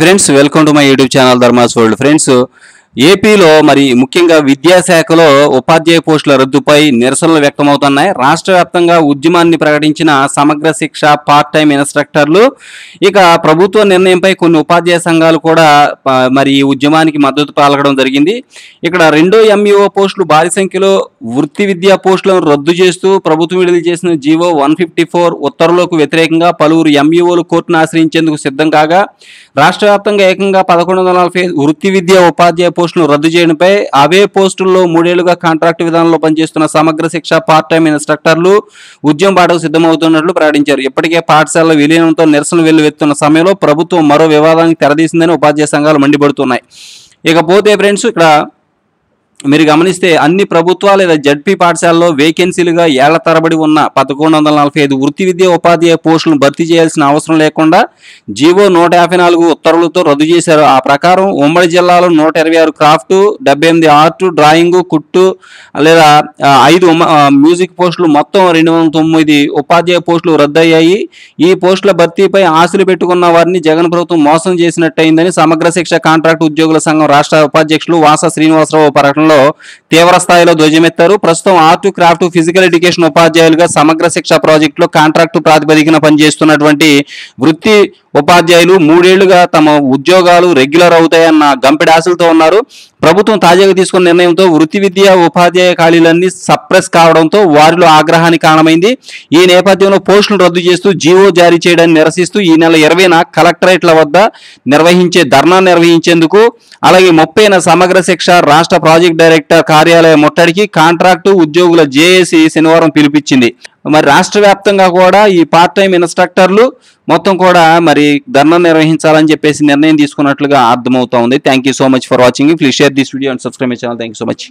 Friends, welcome to my YouTube channel Dharma's World. Friends, ఏపీలో మరి ముఖ్యంగా విద్యాశాఖలో ఉపాధ్యాయ పోస్టుల రద్దుపై నిరసనలు వ్యక్తమవుతున్నాయి రాష్ట్ర వ్యాప్తంగా ఉద్యమాన్ని ప్రకటించిన సమగ్ర శిక్ష పార్ట్ టైం ఇన్స్ట్రక్టర్లు ఇక ప్రభుత్వ నిర్ణయంపై కొన్ని ఉపాధ్యాయ సంఘాలు కూడా మరి ఈ ఉద్యమానికి మద్దతు పాల్గడం జరిగింది ఇక్కడ రెండో ఎంఈఓ e పోస్టులు భారీ సంఖ్యలో వృత్తి విద్యా పోస్టులను రద్దు చేస్తూ ప్రభుత్వం విడుదల చేసిన G O one fifty four ఉత్తర్వులకు వ్యతిరేకంగా పలువురు ఎంఈఓలు e కోర్టును ఆశ్రయించేందుకు సిద్ధం కాగా రాష్ట్ర వ్యాప్తంగా ఏకంగా పదకొండు వందల నలభై వృత్తి విద్యా ఉపాధ్యాయ పోస్టును రద్దు చేయడంపై అవే పోస్టుల్లో మూడేళ్లుగా కాంట్రాక్ట్ విధానంలో పనిచేస్తున్న సమగ్ర శిక్ష పార్ట్ టైం ఇన్స్ట్రక్టర్లు ఉద్యమ బాటకు సిద్ధమవుతున్నట్లు ప్రకటించారు ఇప్పటికే పాఠశాల విలీనంతో నిరసన వెల్లువెత్తున్న సమయంలో ప్రభుత్వం మరో వివాదానికి తెరదీసిందని ఉపాధ్యాయ సంఘాలు మండిపడుతున్నాయి ఇకపోతే ఫ్రెండ్స్ ఇక్కడ మీరు గమనిస్తే అన్ని ప్రభుత్వ లేదా జడ్పీ పాఠశాలలో వేకెన్సీలుగా ఏళ్ల తరబడి ఉన్న పదకొండు వందల నలభై ఐదు వృత్తి విద్య ఉపాధ్యాయ పోస్టులను భర్తీ చేయాల్సిన అవసరం లేకుండా జీవో నూట యాభై నాలుగు ఉత్తర్వులతో రద్దు చేశారు ఆ ప్రకారం ఉమ్మడి జిల్లాలో నూట ఇరవై ఆరు క్రాఫ్ట్ డెబ్బై ఎనిమిది ఆర్ట్ డ్రాయింగ్ కుట్టు లేదా ఐదు మ్యూజిక్ పోస్టులు మొత్తం రెండు వందల తొమ్మిది ఉపాధ్యాయ పోస్టులు రద్దయ్యాయి ఈ పోస్టుల భర్తీపై ఆశలు పెట్టుకున్న వారిని జగన్ ప్రభుత్వం మోసం చేసినట్టయిందని సమగ్ర శిక్ష కాంట్రాక్ట్ ఉద్యోగుల సంఘం రాష్ట్ర ఉపాధ్యక్షులు వాస శ్రీనివాసరావు ప్రకటన విషయంలో తీవ్ర స్థాయిలో ధ్వజమెత్తారు ప్రస్తుతం ఆర్ట్ క్రాఫ్ట్ ఫిజికల్ ఎడ్యుకేషన్ ఉపాధ్యాయులుగా సమగ్ర శిక్ష ప్రాజెక్టులో కాంట్రాక్టు ప్రాతిపదికన పనిచేస్తున్నటువంటి వృత్తి ఉపాధ్యాయులు మూడేళ్లుగా తమ ఉద్యోగాలు రెగ్యులర్ అవుతాయన్న గంపెడ ఆశలతో ఉన్నారు ప్రభుత్వం తాజాగా తీసుకున్న నిర్ణయంతో వృత్తి విద్య ఉపాధ్యాయ ఖాళీలన్నీ సప్రెస్ కావడంతో వారిలో ఆగ్రహానికి కారణమైంది ఈ నేపథ్యంలో పోస్టులు రద్దు చేస్తూ జీవో జారీ చేయడాన్ని నిరసిస్తూ ఈ నెల ఇరవైన కలెక్టరేట్ల వద్ద నిర్వహించే ధర్నా నిర్వహించేందుకు అలాగే ముప్పైన సమగ్ర శిక్ష రాష్ట్ర ప్రాజెక్ట్ డైరెక్టర్ కార్యాలయం ముట్టడికి కాంట్రాక్టు ఉద్యోగుల జేఏసీ శనివారం పిలిపించింది మరి రాష్ట్ర వ్యాప్తంగా కూడా ఈ పార్ట్ టైం ఇన్స్ట్రక్టర్లు మొత్తం కూడా మరి ధర్నా నిర్వహించాలని చెప్పేసి నిర్ణయం తీసుకున్నట్లుగా అర్థమవుతా ఉంది thank you so much for watching please share this video and subscribe channel thank so much